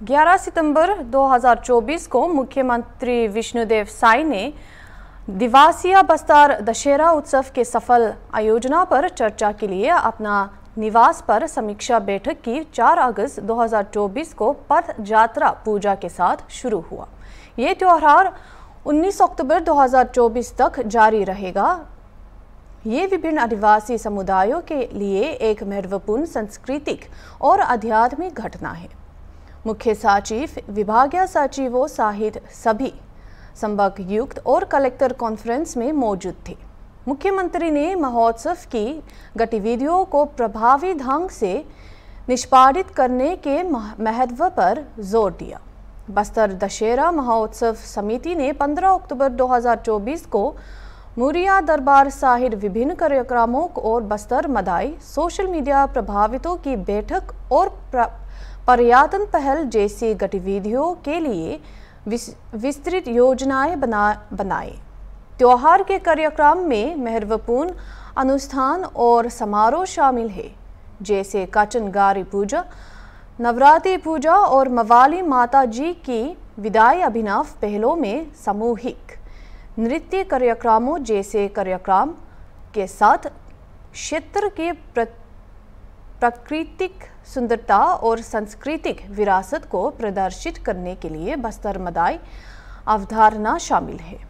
11 सितंबर 2024 को मुख्यमंत्री विष्णुदेव साई ने दिवासिया बस्तर दशहरा उत्सव के सफल आयोजना पर चर्चा के लिए अपना निवास पर समीक्षा बैठक की 4 अगस्त 2024 को पथ यात्रा पूजा के साथ शुरू हुआ। ये त्यौहार 19 अक्टूबर 2024 तक जारी रहेगा। ये विभिन्न आदिवासी समुदायों के लिए एक महत्वपूर्ण सांस्कृतिक और आध्यात्मिक घटना है। मुख्य सचिव, विभागीय सचिवों सहित सभी संपर्क युक्त और कलेक्टर कॉन्फ्रेंस में मौजूद थे। मुख्यमंत्री ने महोत्सव की गतिविधियों को प्रभावी ढंग से निष्पादित करने के महत्व पर ज़ोर दिया। बस्तर दशहरा महोत्सव समिति ने 15 अक्टूबर 2024 को मुरिया दरबार साहिर विभिन्न कार्यक्रमों और बस्तर मदाई, सोशल मीडिया प्रभावितों की बैठक और पर्यटन पहल जैसी गतिविधियों के लिए विस्तृत योजनाएँ बना बनाए त्योहार के कार्यक्रम में महत्वपूर्ण अनुष्ठान और समारोह शामिल है, जैसे काचनगारी पूजा, नवरात्रि पूजा और मवाली माता जी की विदाई अभिनव पहलों में सामूहिक। नृत्य कार्यक्रमों जैसे कार्यक्रम के साथ क्षेत्र के प्राकृतिक सुंदरता और सांस्कृतिक विरासत को प्रदर्शित करने के लिए बस्तर मदाई अवधारणा शामिल है।